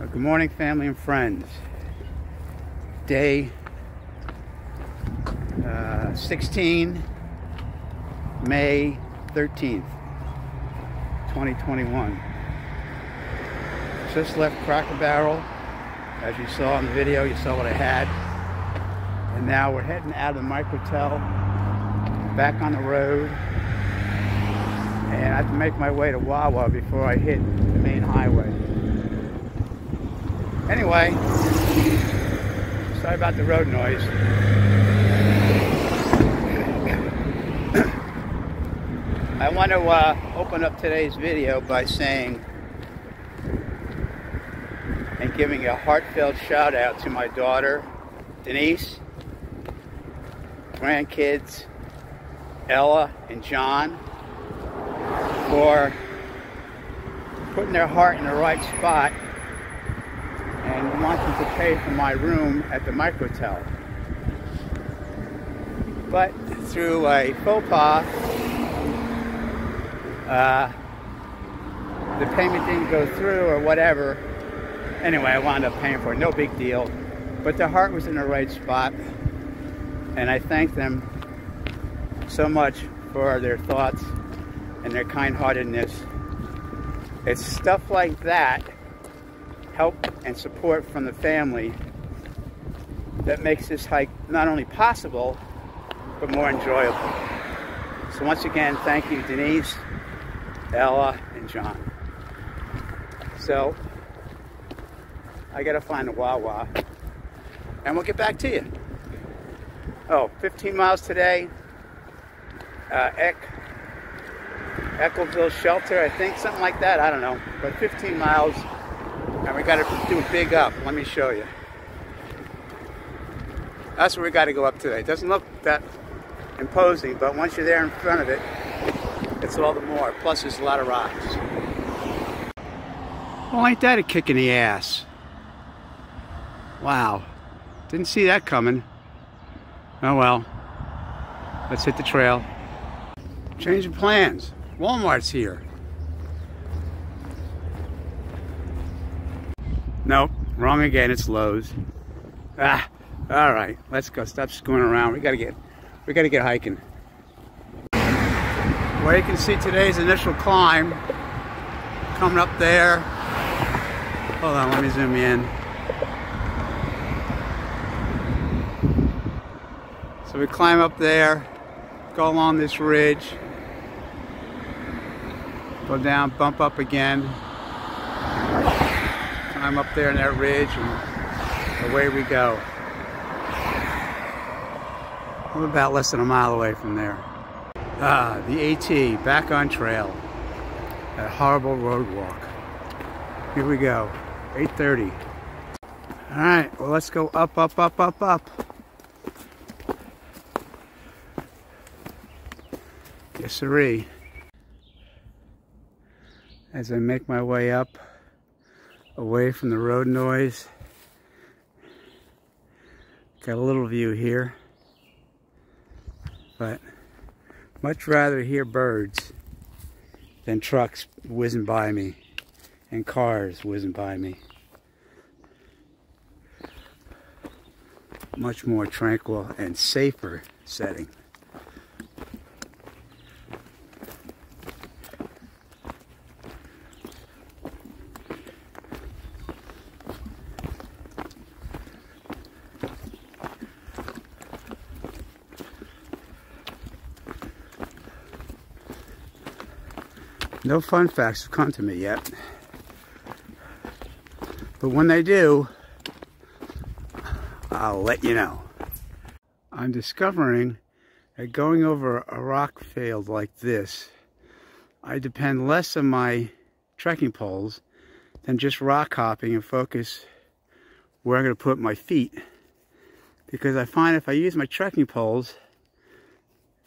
Uh, good morning, family and friends. Day uh, 16, May 13th, 2021. Just left Cracker Barrel. As you saw in the video, you saw what I had. And now we're heading out of the microtel, back on the road. And I have to make my way to Wawa before I hit the main highway. Anyway, sorry about the road noise. I want to uh, open up today's video by saying and giving a heartfelt shout out to my daughter, Denise, grandkids, Ella and John, for putting their heart in the right spot wanting to pay for my room at the microtel. But through a faux pas, uh, the payment didn't go through or whatever. Anyway, I wound up paying for it. No big deal. But the heart was in the right spot. And I thank them so much for their thoughts and their kind-heartedness. It's stuff like that help and support from the family that makes this hike not only possible, but more enjoyable. So once again, thank you, Denise, Ella, and John. So, I gotta find a Wawa, and we'll get back to you. Oh, 15 miles today, uh, Eck, Eccleville Shelter, I think, something like that, I don't know, but 15 miles, we got to do a big up. Let me show you. That's where we got to go up today. It doesn't look that imposing, but once you're there in front of it, it's all the more. Plus, there's a lot of rocks. Well, ain't that a kick in the ass? Wow. Didn't see that coming. Oh well. Let's hit the trail. Change of plans. Walmart's here. Nope, wrong again. It's Lowe's. Ah, all right. Let's go. Stop screwing around. We gotta get, we gotta get hiking. Well, you can see today's initial climb coming up there. Hold on, let me zoom in. So we climb up there, go along this ridge, go down, bump up again. I'm up there in that ridge and away we go. I'm about less than a mile away from there. Ah, the AT, back on trail. That horrible road walk. Here we go, 8.30. All right, well let's go up, up, up, up, up. Yes, sirree. As I make my way up, away from the road noise. Got a little view here, but much rather hear birds than trucks whizzing by me and cars whizzing by me. Much more tranquil and safer setting. No fun facts have come to me yet. But when they do, I'll let you know. I'm discovering that going over a rock field like this, I depend less on my trekking poles than just rock hopping and focus where I'm going to put my feet. Because I find if I use my trekking poles,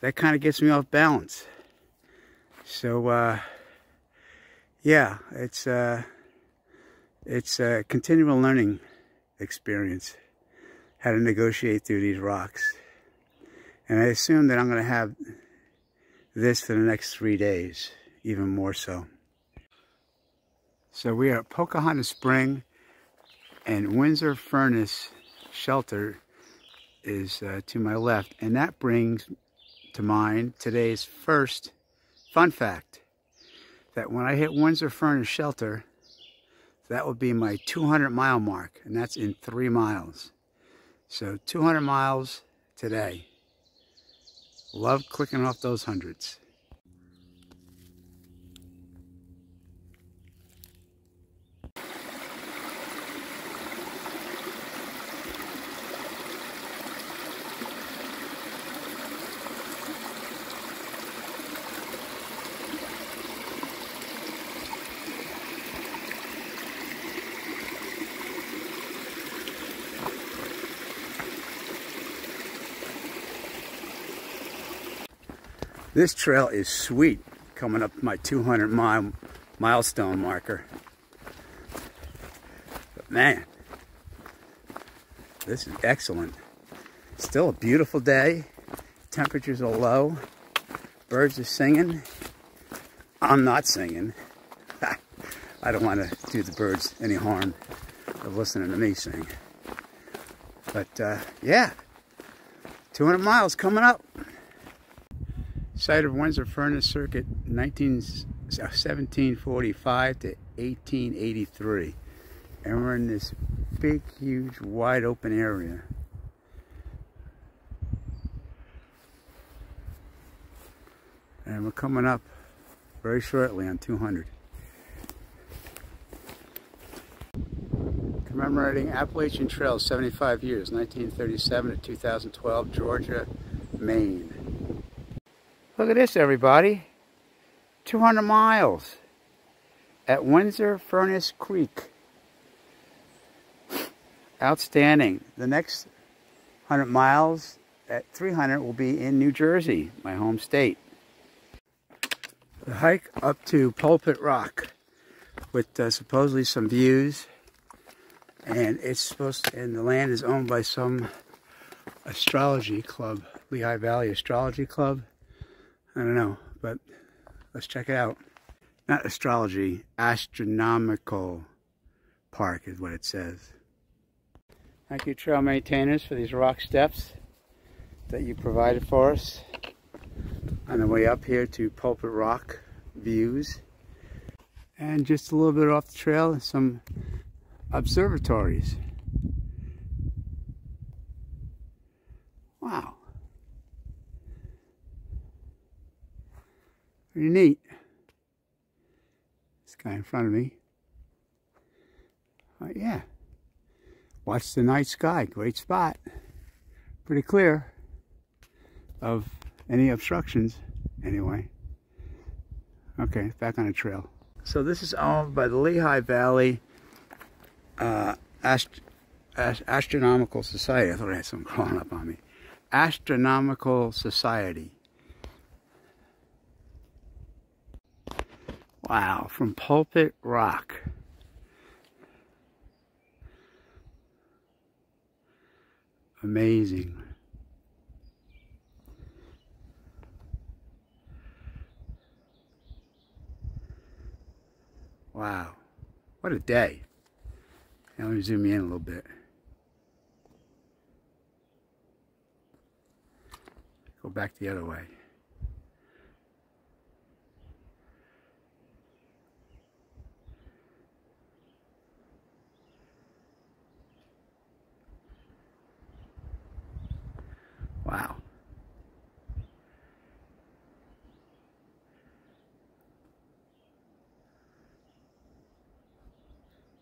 that kind of gets me off balance. So, uh, yeah, it's uh, it's a continual learning experience how to negotiate through these rocks. And I assume that I'm going to have this for the next three days, even more so. So we are at Pocahontas Spring. And Windsor Furnace Shelter is uh, to my left. And that brings to mind today's first fun fact. That when I hit Windsor Furnace Shelter, that will be my 200 mile mark. And that's in three miles. So 200 miles today. Love clicking off those hundreds. This trail is sweet coming up my 200 mile milestone marker. But man, this is excellent. Still a beautiful day. Temperatures are low. Birds are singing. I'm not singing. I don't want to do the birds any harm of listening to me sing. But uh, yeah, 200 miles coming up. Site of Windsor Furnace Circuit 19, uh, 1745 to 1883. And we're in this big, huge, wide open area. And we're coming up very shortly on 200. Commemorating Appalachian Trail 75 years, 1937 to 2012, Georgia, Maine. Look at this, everybody. 200 miles at Windsor Furnace Creek. Outstanding. The next 100 miles at 300 will be in New Jersey, my home state. The hike up to Pulpit Rock with uh, supposedly some views and it's supposed to, and the land is owned by some astrology club, Lehigh Valley Astrology Club I don't know, but let's check it out. Not astrology, astronomical park is what it says. Thank you trail maintainers for these rock steps that you provided for us on the way up here to Pulpit Rock views. And just a little bit off the trail, some observatories. Wow. Pretty neat. This guy in front of me. Uh, yeah. Watch the night sky. Great spot. Pretty clear of any obstructions anyway. Okay, back on the trail. So this is owned by the Lehigh Valley uh, Ast Ast Astronomical Society. I thought I had something crawling up on me. Astronomical Society. Wow, from Pulpit Rock. Amazing. Wow, what a day. Now let me zoom in a little bit. Go back the other way. Wow.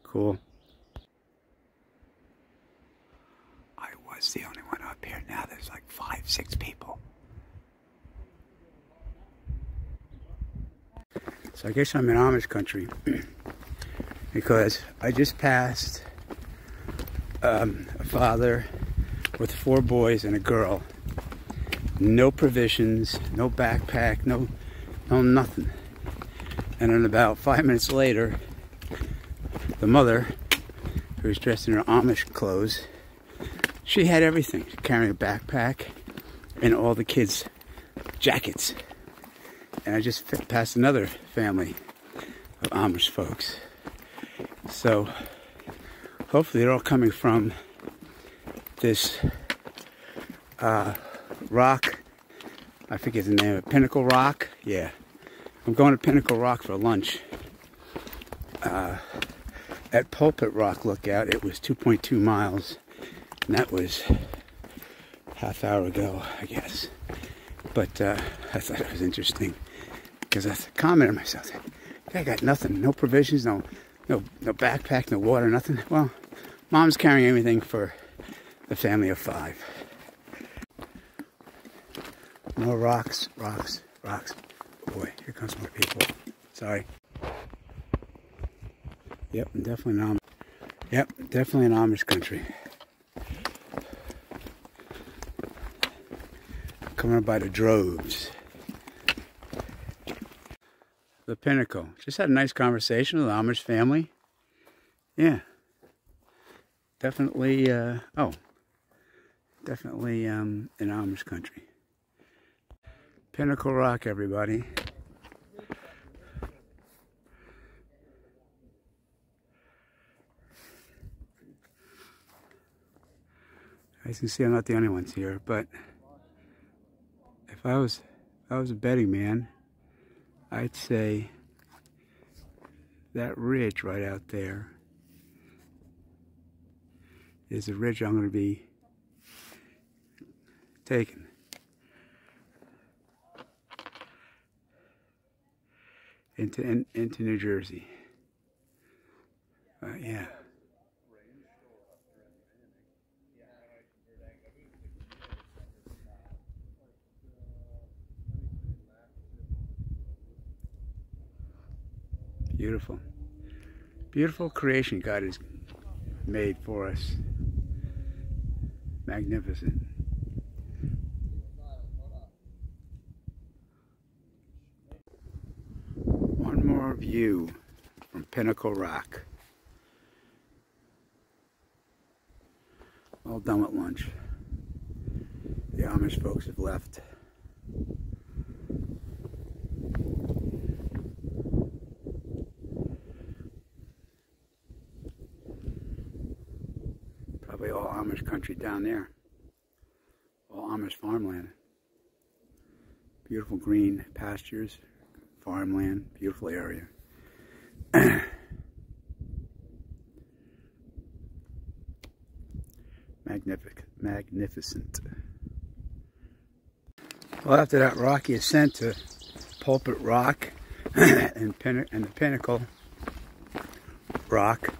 Cool. I was the only one up here. Now there's like five, six people. So I guess I'm in Amish country because I just passed um, a father with four boys and a girl no provisions, no backpack, no, no nothing. And then about five minutes later, the mother, who was dressed in her Amish clothes, she had everything. Carrying a backpack and all the kids' jackets. And I just passed another family of Amish folks. So Hopefully they're all coming from this uh, rock. I forget the name of it. Pinnacle Rock. Yeah. I'm going to Pinnacle Rock for lunch. Uh, at Pulpit Rock Lookout, it was 2.2 miles. And that was half hour ago, I guess. But uh, I thought it was interesting because I commented myself, I got nothing, no provisions, no, no, no backpack, no water, nothing. Well, mom's carrying everything for the family of five. More rocks, rocks, rocks. Oh boy, here comes more people. Sorry. Yep, definitely an Amish. Yep, definitely an Amish country. Coming by the droves. The Pinnacle. Just had a nice conversation with the Amish family. Yeah. Definitely, uh, oh, definitely um, an Amish country. Pinnacle Rock, everybody. As you can see, I'm not the only ones here, but if I was, if I was a betting man, I'd say that ridge right out there is the ridge I'm going to be taking. Into in, into New Jersey. Uh, yeah. Beautiful. Beautiful creation God has made for us. Magnificent. One more view from Pinnacle Rock. All done with lunch. The Amish folks have left. Probably all Amish country down there. All Amish farmland. Beautiful green pastures, farmland, beautiful area. Magnific magnificent. Well, after that rocky ascent to Pulpit Rock and, and the Pinnacle Rock,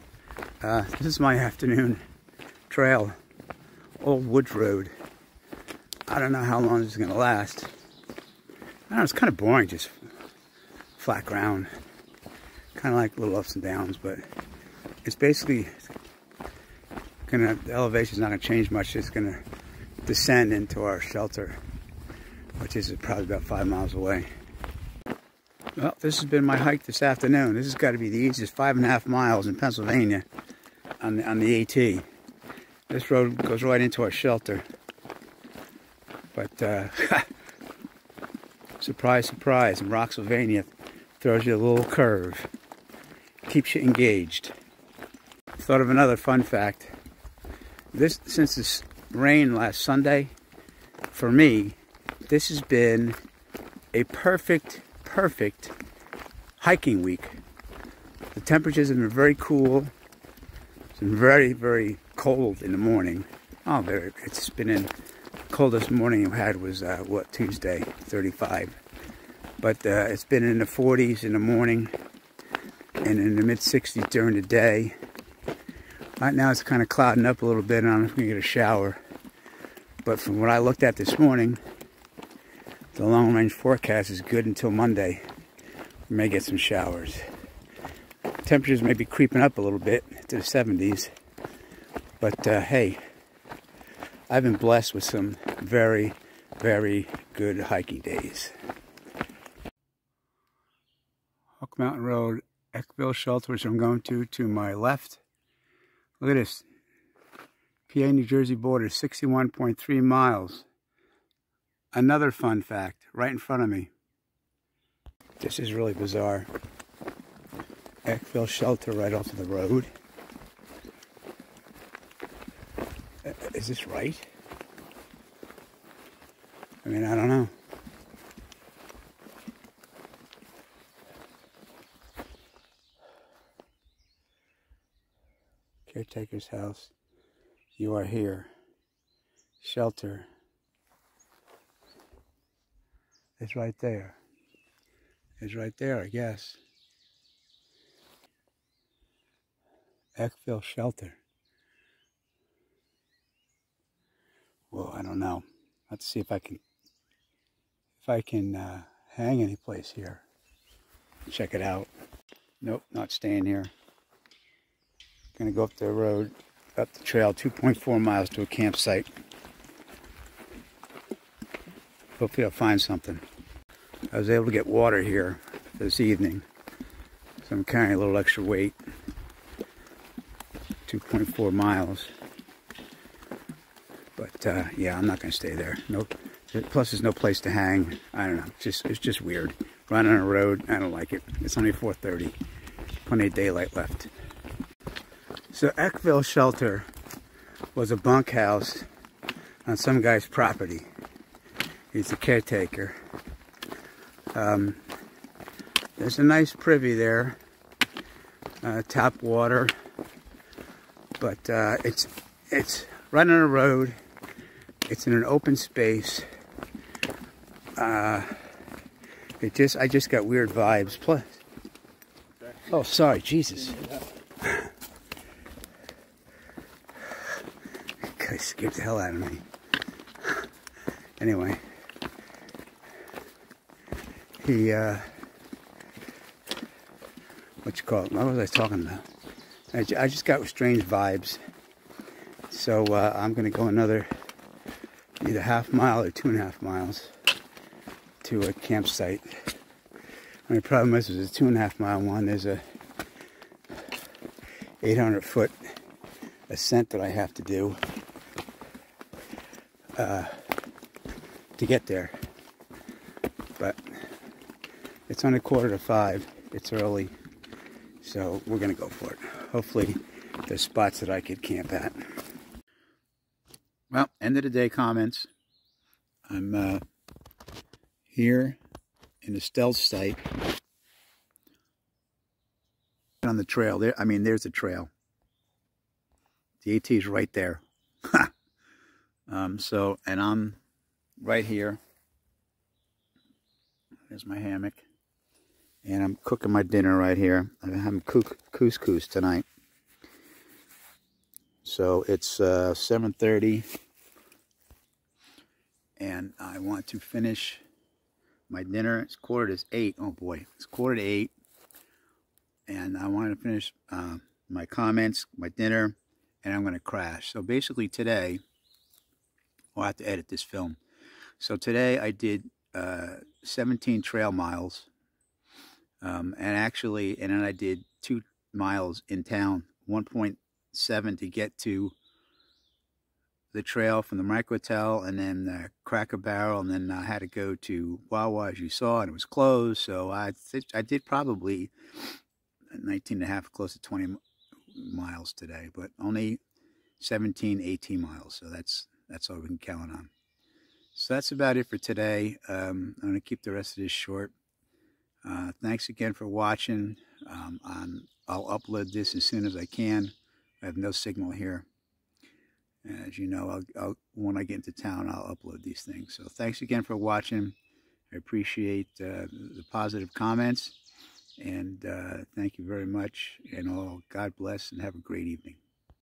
uh, this is my afternoon trail, Old Woods Road. I don't know how long this is going to last. I know, it's kind of boring, just flat ground. Kind of like little ups and downs, but it's basically gonna, the elevation's not gonna change much. It's gonna descend into our shelter, which is probably about five miles away. Well, this has been my hike this afternoon. This has got to be the easiest five and a half miles in Pennsylvania on the, on the AT. This road goes right into our shelter. But, uh, surprise, surprise, in Rocksylvania throws you a little curve. Keeps you engaged. Thought of another fun fact. This, since this rain last Sunday, for me, this has been a perfect, perfect hiking week. The temperatures have been very cool. It's been very, very cold in the morning. Oh, it's been in coldest morning we had was uh, what Tuesday, 35. But uh, it's been in the 40s in the morning and in the mid 60s during the day. Right now it's kind of clouding up a little bit and I'm going to get a shower. But from what I looked at this morning, the long range forecast is good until Monday. We may get some showers. Temperatures may be creeping up a little bit to the 70s. But uh, hey, I've been blessed with some very, very good hiking days. Mountain Road, Eckville Shelter, which I'm going to, to my left. Look at this. PA New Jersey border, 61.3 miles. Another fun fact, right in front of me. This is really bizarre. Eckville Shelter right off of the road. Uh, is this right? I mean, I don't know. Caretaker's house. You are here. Shelter. It's right there. It's right there, I guess. Eckville Shelter. Well, I don't know. Let's see if I can if I can uh, hang any place here. Check it out. Nope, not staying here. Gonna go up the road, up the trail, 2.4 miles to a campsite. Hopefully I'll find something. I was able to get water here this evening, so I'm carrying a little extra weight. 2.4 miles. But uh, yeah, I'm not gonna stay there. Nope. Plus, there's no place to hang. I don't know. It's just it's just weird. Running on a road, I don't like it. It's only 4:30. Plenty of daylight left. So Eckville Shelter was a bunkhouse on some guy's property. He's the caretaker. Um, there's a nice privy there, uh, tap water, but uh, it's it's right on a road. It's in an open space. Uh, it just, I just got weird vibes. Plus, oh, sorry, Jesus. Guy scared the hell out of me. Anyway, he, uh, what you call it? What was I talking about? I, I just got strange vibes. So uh, I'm going to go another either half mile or two and a half miles to a campsite. My problem is, there's a two and a half mile one. There's a 800 foot ascent that I have to do uh, to get there. But it's on a quarter to five. It's early, so we're gonna go for it. Hopefully, there's spots that I could camp at. Well, end of the day comments. I'm uh, here in the stealth site on the trail. There, I mean, there's a trail. The AT is right there. Um, so, and I'm right here. There's my hammock. And I'm cooking my dinner right here. I'm having couscous tonight. So it's uh, 7.30 and I want to finish my dinner. It's quarter to 8. Oh boy, it's quarter to 8 and I want to finish uh, my comments, my dinner, and I'm going to crash. So basically today, I'll have to edit this film. So today I did uh, 17 trail miles um, and actually, and then I did two miles in town, 1.7 to get to the trail from the Microtel and then the Cracker Barrel, and then I had to go to Wawa, as you saw, and it was closed. So I I did probably 19 and a half, close to 20 miles today, but only 17, 18 miles. So that's that's all we can count on. So that's about it for today. Um, I'm going to keep the rest of this short. Uh, thanks again for watching. Um, I'll upload this as soon as I can. I have no signal here. As you know, I'll, I'll, when I get into town, I'll upload these things. So thanks again for watching. I appreciate uh, the positive comments. And uh, thank you very much. And all, God bless and have a great evening.